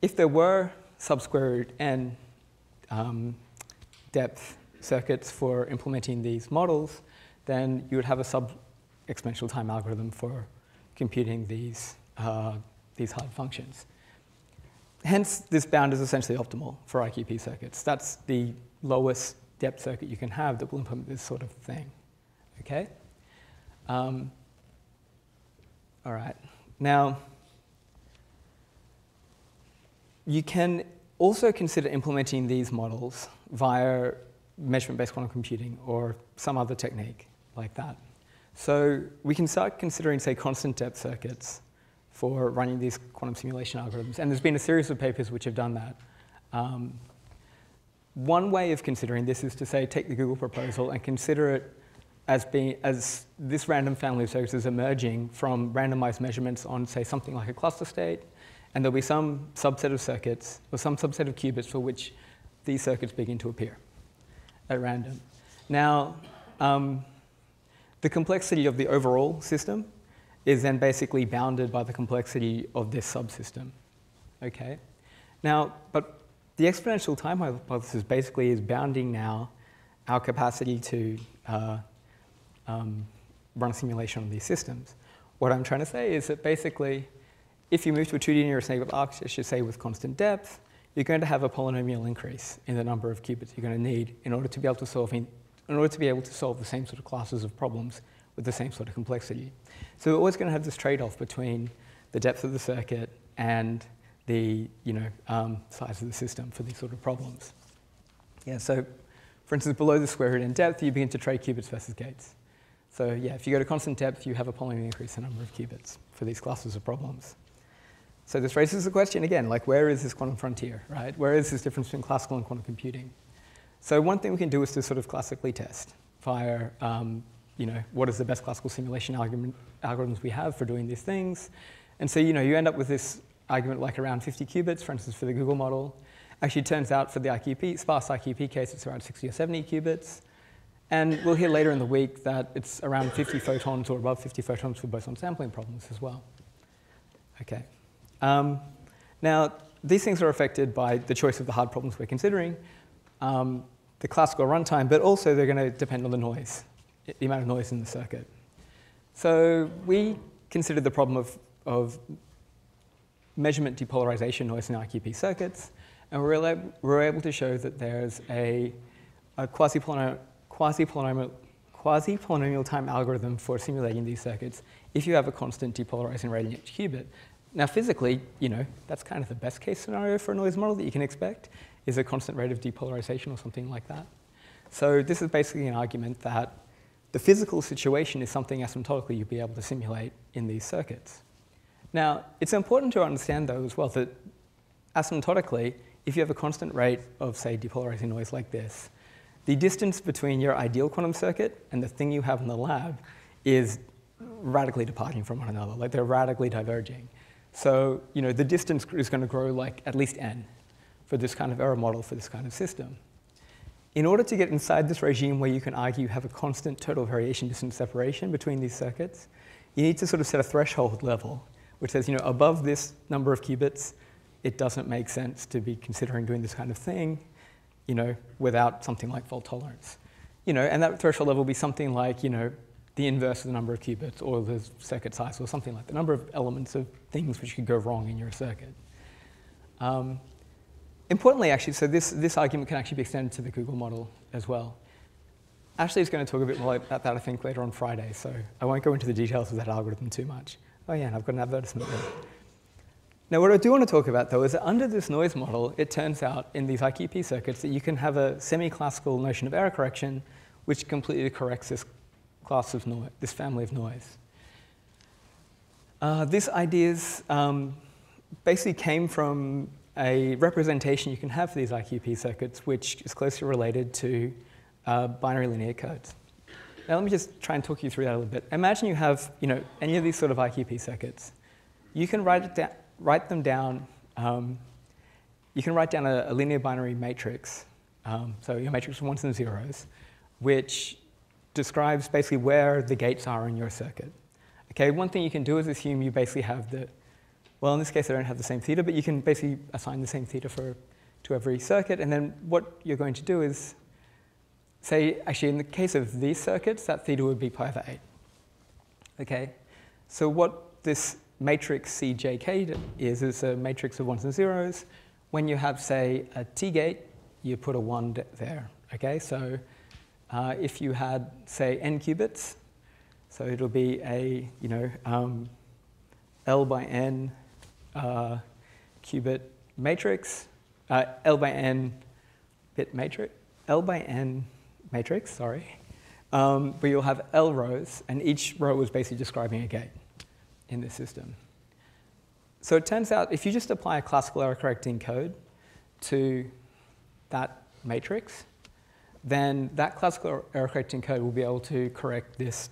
if there were sub-square root n um, depth circuits for implementing these models, then you would have a sub-exponential time algorithm for computing these, uh, these hard functions. Hence, this bound is essentially optimal for IQP circuits. That's the lowest depth circuit you can have that will implement this sort of thing. Okay? Um, all right. Now, you can also consider implementing these models via measurement-based quantum computing or some other technique like that. So we can start considering, say, constant depth circuits for running these quantum simulation algorithms. And there's been a series of papers which have done that. Um, one way of considering this is to say, take the Google proposal and consider it as being as this random family of circuits is emerging from randomized measurements on, say, something like a cluster state, and there'll be some subset of circuits or some subset of qubits for which these circuits begin to appear at random. Now, um, the complexity of the overall system is then basically bounded by the complexity of this subsystem. Okay? Now, but the exponential time hypothesis basically is bounding now our capacity to uh, um, run a simulation on these systems. What I'm trying to say is that basically, if you move to a 2D nearest neighbor architecture, say with constant depth, you're going to have a polynomial increase in the number of qubits you're going to need in order to be able to solve in, order to be able to solve the same sort of classes of problems with the same sort of complexity. So we're always going to have this trade-off between the depth of the circuit and the you know, um, size of the system for these sort of problems. Yeah, so for instance, below the square root in depth, you begin to trade qubits versus gates. So yeah, if you go to constant depth, you have a polynomial increase in the number of qubits for these classes of problems. So this raises the question again, like where is this quantum frontier, right? Where is this difference between classical and quantum computing? So one thing we can do is to sort of classically test via, um, you know, what is the best classical simulation algorithms we have for doing these things. And so, you know, you end up with this argument like around 50 qubits, for instance, for the Google model. Actually, turns out for the IQP, sparse IQP case, it's around 60 or 70 qubits. And we'll hear later in the week that it's around 50 photons or above 50 photons for boson sampling problems as well. Okay. Um, now, these things are affected by the choice of the hard problems we're considering, um, the classical runtime, but also they're going to depend on the noise, the amount of noise in the circuit. So we considered the problem of, of measurement depolarization noise in IQP circuits, and we were, able, to show that there's a, a quasi-polynomial quasi quasi time algorithm for simulating these circuits if you have a constant depolarizing rate in each qubit. Now, physically, you know, that's kind of the best case scenario for a noise model that you can expect, is a constant rate of depolarization or something like that. So this is basically an argument that the physical situation is something asymptotically you'd be able to simulate in these circuits. Now, it's important to understand, though, as well, that asymptotically, if you have a constant rate of, say, depolarizing noise like this, the distance between your ideal quantum circuit and the thing you have in the lab is radically departing from one another. Like they're radically diverging. So you know, the distance is going to grow like at least n for this kind of error model for this kind of system. In order to get inside this regime where you can argue you have a constant total variation distance separation between these circuits, you need to sort of set a threshold level, which says, you know, above this number of qubits, it doesn't make sense to be considering doing this kind of thing you know, without something like fault tolerance. You know, and that threshold level will be something like, you know, the inverse of the number of qubits or the circuit size or something like the number of elements of things which could go wrong in your circuit. Um, importantly, actually, so this, this argument can actually be extended to the Google model as well. Ashley is going to talk a bit more about that, I think, later on Friday, so I won't go into the details of that algorithm too much. Oh yeah, and I've got an advertisement there. Now, what I do want to talk about, though, is that under this noise model, it turns out in these IQP circuits that you can have a semi-classical notion of error correction, which completely corrects this class of noise, this family of noise. Uh, ideas um, basically came from a representation you can have for these IQP circuits, which is closely related to uh, binary linear codes. Now, let me just try and talk you through that a little bit. Imagine you have, you know, any of these sort of IQP circuits. You can write it down write them down. Um, you can write down a, a linear binary matrix, um, so your matrix of ones and zeros, which describes basically where the gates are in your circuit. Okay, one thing you can do is assume you basically have the, well, in this case, I don't have the same theta, but you can basically assign the same theta for, to every circuit. And then what you're going to do is say, actually, in the case of these circuits, that theta would be pi over 8. Okay, so what this matrix CJK is, is a matrix of ones and zeros. When you have, say, a T gate, you put a 1 there. Okay, so uh, if you had, say, n qubits, so it'll be a, you know, um, L by n uh, qubit matrix, uh, L by n bit matrix, L by n matrix, sorry. Um, but you'll have L rows, and each row is basically describing a gate in the system. So it turns out if you just apply a classical error correcting code to that matrix, then that classical error correcting code will be able to correct this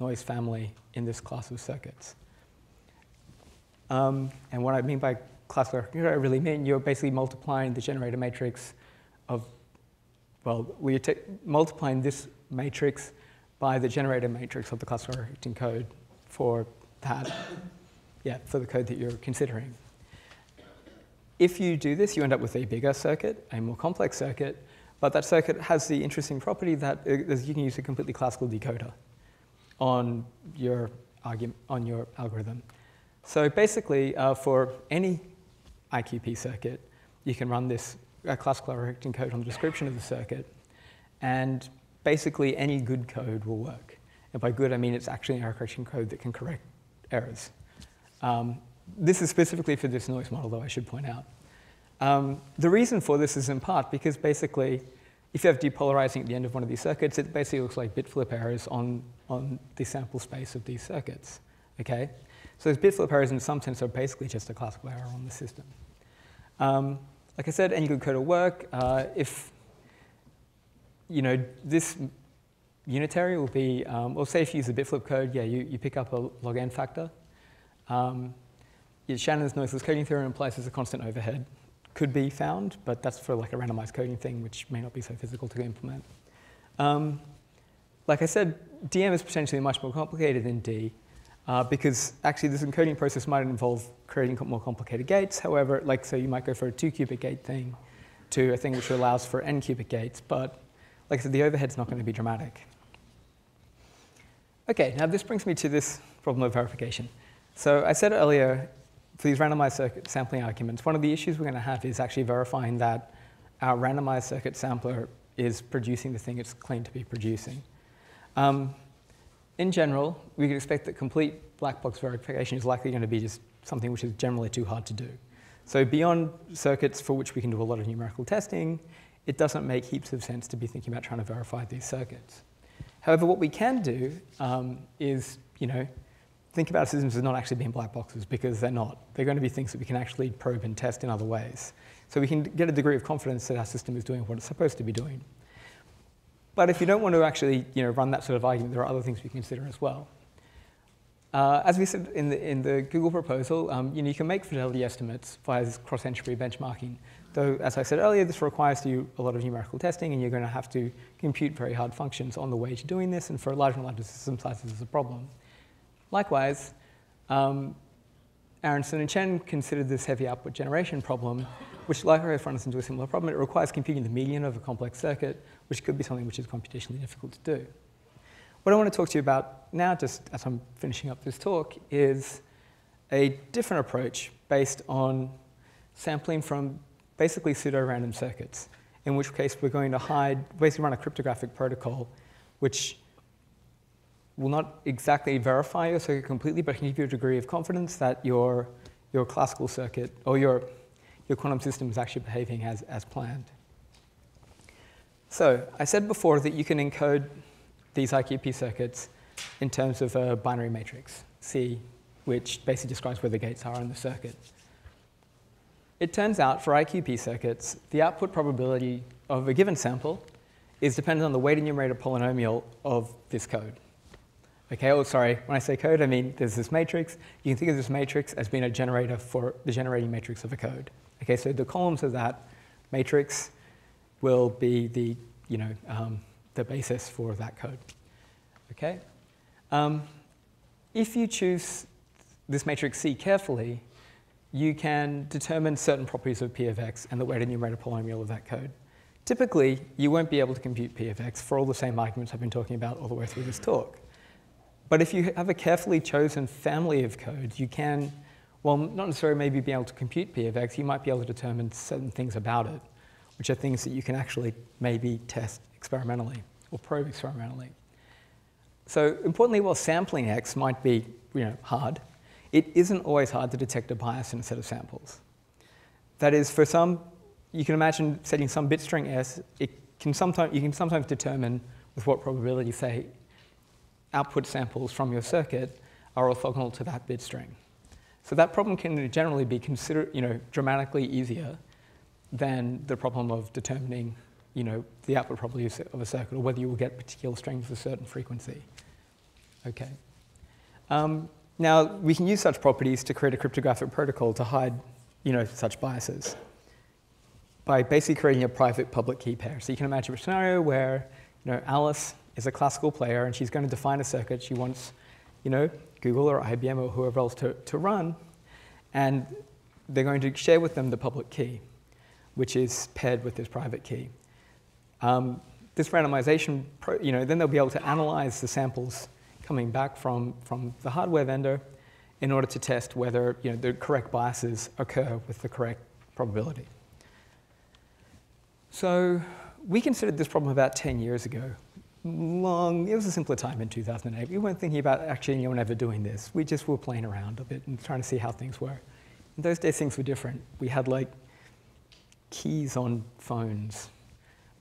noise family in this class of circuits. Um, and what I mean by classical correcting I really mean you're basically multiplying the generator matrix of, well, we're multiplying this matrix by the generator matrix of the classical error correcting code for that, yeah, for the code that you're considering. If you do this, you end up with a bigger circuit, a more complex circuit, but that circuit has the interesting property that uh, you can use a completely classical decoder on your, argument, on your algorithm. So basically, uh, for any IQP circuit, you can run this uh, classical correcting code on the description of the circuit, and basically any good code will work. And by good, I mean it's actually an error correction code that can correct errors. Um, this is specifically for this noise model, though, I should point out. Um, the reason for this is in part because basically, if you have depolarizing at the end of one of these circuits, it basically looks like bit flip errors on, on the sample space of these circuits. Okay? So those bit flip errors, in some sense, are basically just a classical error on the system. Um, like I said, any good code will work. Uh, if you know this unitary will be, um, well, say if you use the bitflip code, yeah, you, you pick up a log n factor. Um, Shannon's noiseless coding theorem implies there's a constant overhead. Could be found, but that's for like a randomized coding thing, which may not be so physical to implement. Um, like I said, DM is potentially much more complicated than D. uh, because actually this encoding process might involve creating more complicated gates. However, like so you might go for a two qubit gate thing to a thing which allows for n qubit gates, but like I said, the overhead's not going to be dramatic. Okay, now this brings me to this problem of verification. So I said earlier, for these randomized circuit sampling arguments, one of the issues we're going to have is actually verifying that our randomized circuit sampler is producing the thing it's claimed to be producing. Um, in general, we can expect that complete black box verification is likely going to be just something which is generally too hard to do. So beyond circuits for which we can do a lot of numerical testing, it doesn't make heaps of sense to be thinking about trying to verify these circuits. However, what we can do um, is, you know, think about systems as not actually being black boxes because they're not. They're going to be things that we can actually probe and test in other ways. So we can get a degree of confidence that our system is doing what it's supposed to be doing. But if you don't want to actually you know, run that sort of argument, there are other things we consider as well. Uh, as we said in the, in the Google proposal, um, you, know, you can make fidelity estimates via cross-entropy benchmarking. Though, as I said earlier, this requires you a lot of numerical testing, and you're going to have to compute very hard functions on the way to doing this, and for a large and larger system sizes, is a problem. Likewise, um, Aaronson and Chen considered this heavy output generation problem, which likewise runs into a similar problem. It requires computing the median of a complex circuit, which could be something which is computationally difficult to do. What I want to talk to you about now, just as I'm finishing up this talk, is a different approach based on sampling from basically pseudo-random circuits, in which case we're going to hide, basically run a cryptographic protocol, which will not exactly verify your circuit completely, but can give you a degree of confidence that your, your classical circuit or your, your quantum system is actually behaving as, as planned. So I said before that you can encode these IQP circuits in terms of a binary matrix, C, which basically describes where the gates are in the circuit. It turns out for IQP circuits, the output probability of a given sample is dependent on the weight enumerator polynomial of this code. Okay, oh, sorry, when I say code, I mean there's this matrix. You can think of this matrix as being a generator for the generating matrix of a code. Okay, so the columns of that matrix will be the, you know, um, the basis for that code. Okay? Um, if you choose this matrix C carefully, you can determine certain properties of P of x and the weight enumerator polynomial of that code. Typically, you won't be able to compute P of x for all the same arguments I've been talking about all the way through this talk. But if you have a carefully chosen family of codes, you can, well, not necessarily maybe be able to compute P of x, you might be able to determine certain things about it, which are things that you can actually maybe test experimentally or probe experimentally. So importantly, while sampling X might be you know, hard, it isn't always hard to detect a bias in a set of samples. That is, for some, you can imagine setting some bit string S, it can sometimes, you can sometimes determine with what probability, say, output samples from your circuit are orthogonal to that bit string. So that problem can generally be considered, you know, dramatically easier than the problem of determining you know, the output probability of a circuit or whether you will get particular strings with a certain frequency. Okay. Um, now, we can use such properties to create a cryptographic protocol to hide you know, such biases by basically creating a private public key pair. So you can imagine a scenario where you know, Alice is a classical player and she's going to define a circuit she wants you know, Google or IBM or whoever else to, to run, and they're going to share with them the public key, which is paired with this private key. Um, this randomization, you know, then they'll be able to analyze the samples coming back from, from the hardware vendor in order to test whether you know, the correct biases occur with the correct probability. So we considered this problem about 10 years ago. Long, it was a simpler time in 2008. We weren't thinking about actually anyone ever doing this. We just were playing around a bit and trying to see how things were. In those days, things were different. We had like keys on phones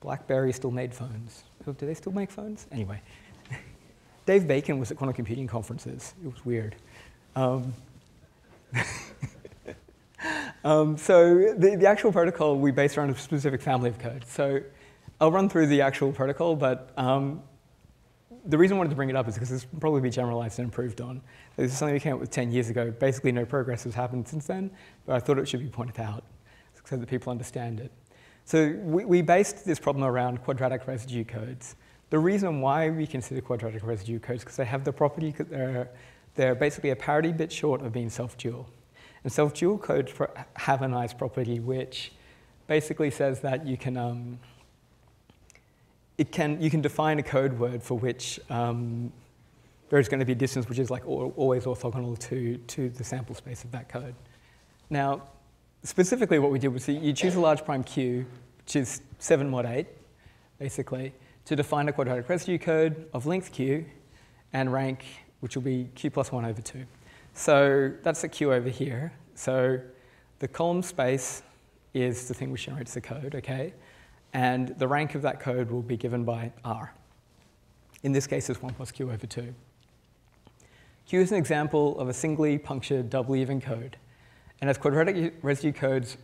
BlackBerry still made phones. Do they still make phones? Anyway, Dave Bacon was at quantum computing conferences. It was weird. Um, um, so the, the actual protocol we based around a specific family of code. So I'll run through the actual protocol, but um, the reason I wanted to bring it up is because will probably be generalized and improved on. This is something we came up with 10 years ago. Basically, no progress has happened since then, but I thought it should be pointed out so that people understand it. So we, we based this problem around quadratic residue codes. The reason why we consider quadratic residue codes is because they have the property that they're they're basically a parity bit short of being self-dual. And self-dual codes have a nice property which basically says that you can, um, it can, you can define a code word for which um, there's going to be a distance which is like always orthogonal to, to the sample space of that code. Now, specifically what we did was you choose a large prime Q, which is 7 mod 8, basically, to define a quadratic residue code of length Q and rank, which will be Q plus 1 over 2. So that's a Q over here. So the column space is the thing which generates the code, okay? And the rank of that code will be given by R. In this case, it's 1 plus Q over 2. Q is an example of a singly punctured double even code. And as quadratic residue codes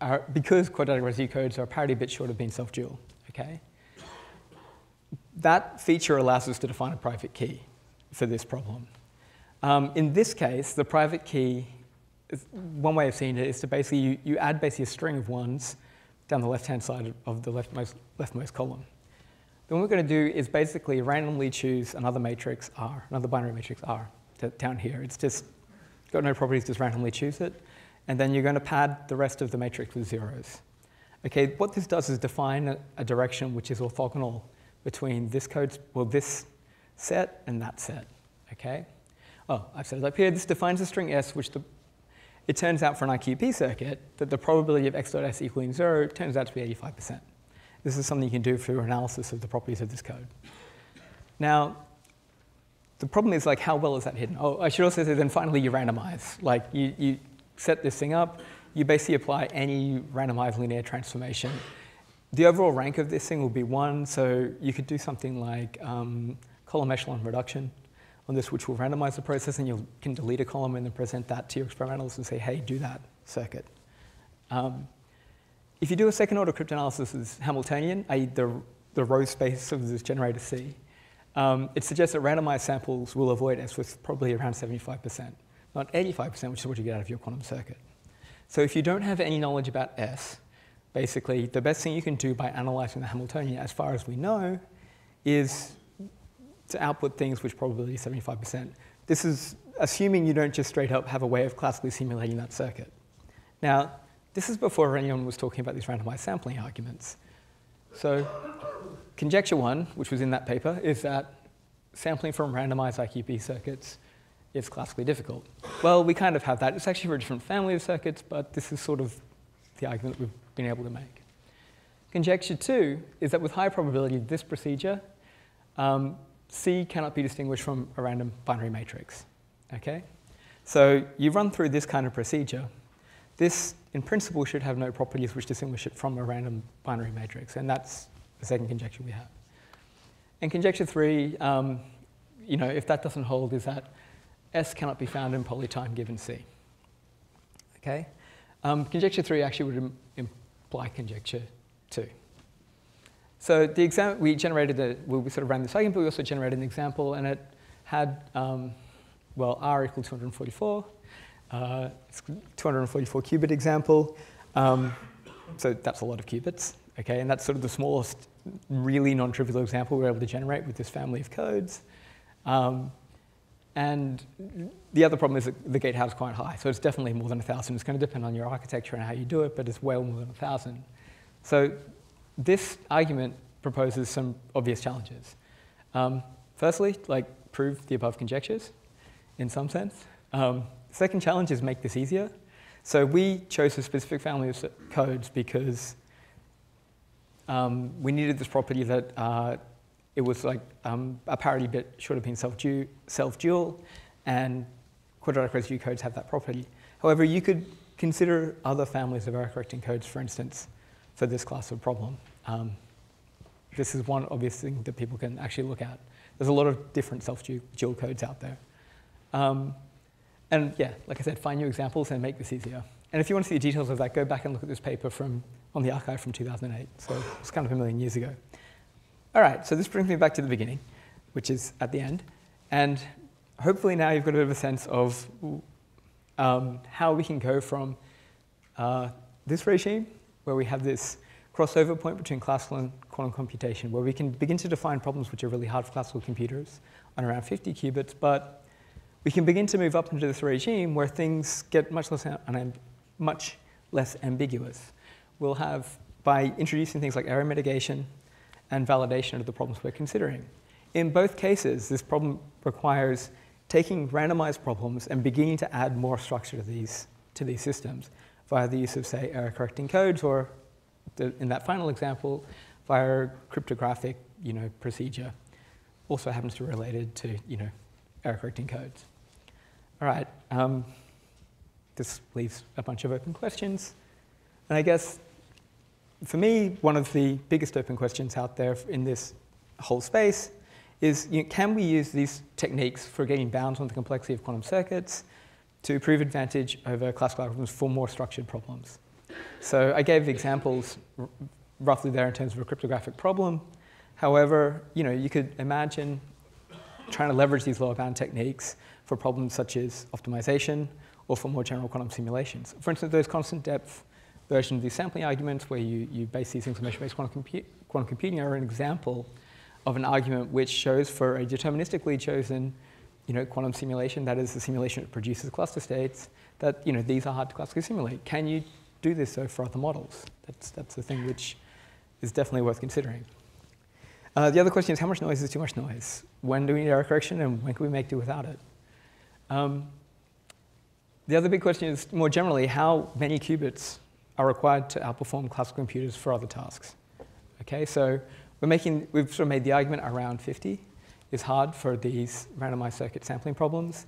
are, because quadratic residue codes are a parity bit short of being self-dual, okay? That feature allows us to define a private key for this problem. Um, in this case, the private key, one way of seeing it is to basically, you, you add basically a string of ones down the left-hand side of the leftmost, leftmost column. Then what we're going to do is basically randomly choose another matrix R, another binary matrix R down here. It's just got no properties, just randomly choose it and then you're going to pad the rest of the matrix with zeros. Okay, what this does is define a, a direction which is orthogonal between this code, well, this set and that set. Okay. Oh, I've said it up here. This defines a string s, which the, it turns out for an IQP circuit that the probability of x dot s equaling zero turns out to be 85%. This is something you can do through analysis of the properties of this code. Now, the problem is like how well is that hidden? Oh, I should also say then finally you randomize. Like you, you set this thing up, you basically apply any randomized linear transformation. The overall rank of this thing will be one, so you could do something like um, column echelon reduction on this, which will randomize the process, and you can delete a column and then present that to your experimentals and say, hey, do that circuit. Um, if you do a second order cryptanalysis as Hamiltonian, i.e. the, the row space of this generator C, um, it suggests that randomized samples will avoid S with probably around 75% not 85%, which is what you get out of your quantum circuit. So if you don't have any knowledge about S, basically the best thing you can do by analyzing the Hamiltonian, as far as we know, is to output things which probability is 75%. This is assuming you don't just straight up have a way of classically simulating that circuit. Now, this is before anyone was talking about these randomized sampling arguments. So conjecture one, which was in that paper, is that sampling from randomized IQP circuits is classically difficult. Well, we kind of have that. It's actually for a different family of circuits, but this is sort of the argument we've been able to make. Conjecture two is that with high probability, this procedure, um, C cannot be distinguished from a random binary matrix. Okay? So you run through this kind of procedure. This, in principle, should have no properties which distinguish it from a random binary matrix, and that's the second conjecture we have. And conjecture three, um, you know, if that doesn't hold, is that S cannot be found in polytime given C. Okay? Um, conjecture 3 actually would imply conjecture 2. So the exam we generated, the, we sort of ran this argument, but we also generated an example, and it had, um, well, R equal 244. Uh, it's 244 qubit example. Um, so that's a lot of qubits, okay? And that's sort of the smallest, really non-trivial example we are able to generate with this family of codes. Um, and the other problem is that the gate height is quite high, so it's definitely more than 1,000. It's going to depend on your architecture and how you do it, but it's well more than 1,000. So this argument proposes some obvious challenges. Um, firstly, like prove the above conjectures in some sense. Um, second challenge is make this easier. So we chose a specific family of codes because um, we needed this property that uh, it was like um, a parity bit should have been self-dual, and quadratic residue codes have that property. However, you could consider other families of error-correcting codes, for instance, for this class of problem. Um, this is one obvious thing that people can actually look at. There's a lot of different self-dual codes out there. Um, and yeah, like I said, find new examples and make this easier. And if you want to see the details of that, go back and look at this paper from, on the arXiv from 2008. So it's kind of a million years ago. All right, so this brings me back to the beginning, which is at the end. And hopefully now you've got a bit of a sense of um, how we can go from uh, this regime, where we have this crossover point between classical and quantum computation, where we can begin to define problems which are really hard for classical computers on around 50 qubits, but we can begin to move up into this regime where things get much less, much less ambiguous. We'll have, by introducing things like error mitigation and validation of the problems we're considering. In both cases, this problem requires taking randomized problems and beginning to add more structure to these, to these systems via the use of, say, error correcting codes or, the, in that final example, via cryptographic you know, procedure. Also happens to be related to you know, error correcting codes. All right, um, this leaves a bunch of open questions. And I guess for me, one of the biggest open questions out there in this whole space is you know, can we use these techniques for getting bounds on the complexity of quantum circuits to prove advantage over classical algorithms for more structured problems? So I gave examples roughly there in terms of a cryptographic problem. However, you know, you could imagine trying to leverage these lower bound techniques for problems such as optimization or for more general quantum simulations. For instance, those constant depth versions of these sampling arguments where you, you base these things on measure-based quantum, compu quantum computing are an example of an argument which shows for a deterministically chosen you know, quantum simulation, that is the simulation that produces cluster states, that you know, these are hard to classically simulate. Can you do this though for other models? That's, that's the thing which is definitely worth considering. Uh, the other question is how much noise is too much noise? When do we need error correction and when can we make do without it? Um, the other big question is more generally how many qubits are required to outperform classical computers for other tasks. Okay, so we're making, we've sort of made the argument around 50 is hard for these randomized circuit sampling problems,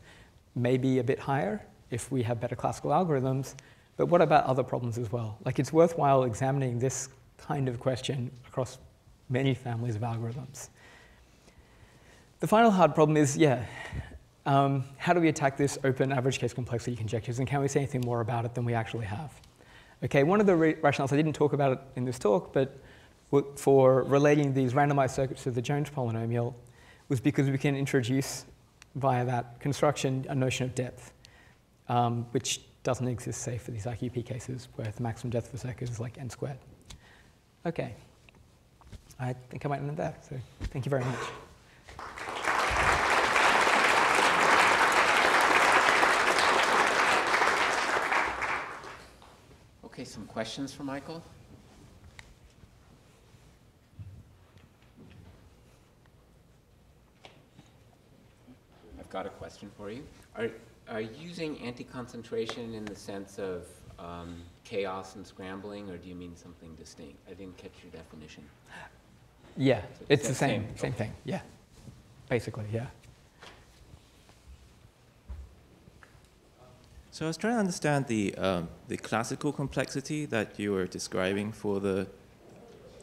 maybe a bit higher if we have better classical algorithms, but what about other problems as well? Like it's worthwhile examining this kind of question across many families of algorithms. The final hard problem is, yeah, um, how do we attack this open average case complexity conjectures, and can we say anything more about it than we actually have? Okay, one of the rationales, I didn't talk about it in this talk, but for relating these randomized circuits to the Jones polynomial was because we can introduce via that construction a notion of depth, um, which doesn't exist, say, for these IQP cases where the maximum depth of a circuit is like n squared. Okay. I think I might end there, so thank you very much. Okay, some questions for Michael? I've got a question for you. Are, are you using anti-concentration in the sense of um, chaos and scrambling, or do you mean something distinct? I didn't catch your definition. Yeah, so it's the same, same, same thing, yeah. Basically, yeah. So I was trying to understand the, um, the classical complexity that you were describing for the,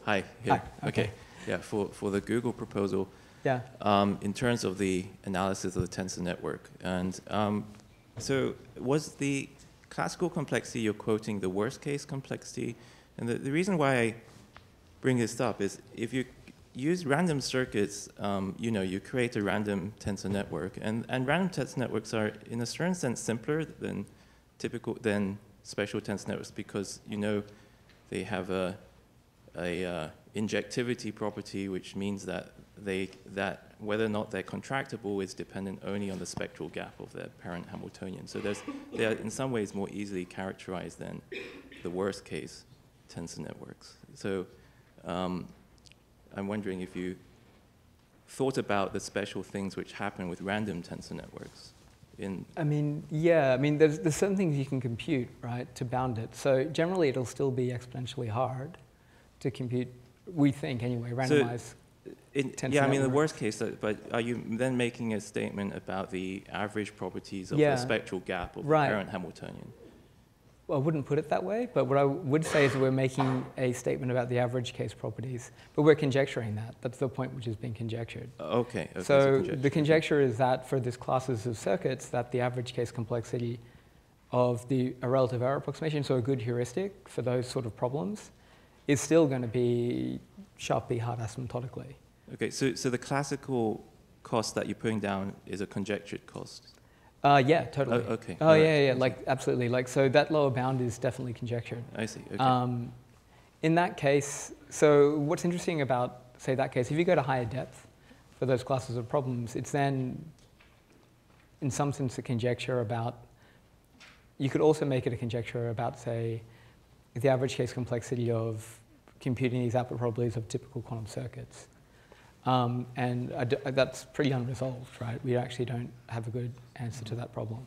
hi, here, hi, okay. okay. yeah, for, for the Google proposal yeah. Um, in terms of the analysis of the tensor network. And um, so was the classical complexity you're quoting the worst case complexity? And the, the reason why I bring this up is if you use random circuits, um, you know, you create a random tensor network. And, and random tensor networks are, in a certain sense, simpler than typical than special tensor networks because you know they have a, a uh, injectivity property, which means that they, that whether or not they're contractible is dependent only on the spectral gap of their parent Hamiltonian. So there's, they are in some ways more easily characterized than the worst case tensor networks. So um, I'm wondering if you thought about the special things which happen with random tensor networks. In I mean, yeah, I mean, there's, there's certain things you can compute, right, to bound it. So generally, it'll still be exponentially hard to compute, we think anyway, randomize. So yeah, I mean, the worst case, uh, but are you then making a statement about the average properties of yeah. the spectral gap of right. the parent Hamiltonian? Well, I wouldn't put it that way, but what I would say is that we're making a statement about the average case properties, but we're conjecturing that. That's the point which is being conjectured. Okay. okay so, so the conjecture is that for this classes of circuits, that the average case complexity of the a relative error approximation, so a good heuristic for those sort of problems, is still going to be sharply hard asymptotically. Okay, so, so the classical cost that you're putting down is a conjectured cost? Uh, yeah, totally. Oh, okay. Oh, yeah, yeah, like absolutely. Like, so that lower bound is definitely conjectured. I see. Okay. Um, in that case, so what's interesting about, say, that case, if you go to higher depth for those classes of problems, it's then in some sense, a conjecture about. You could also make it a conjecture about, say, the average case complexity of computing these output probabilities of typical quantum circuits. Um, and d- that's pretty unresolved, right? We actually don't have a good answer to that problem.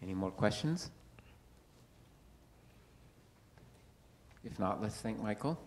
Any more questions? If not, let's thank Michael.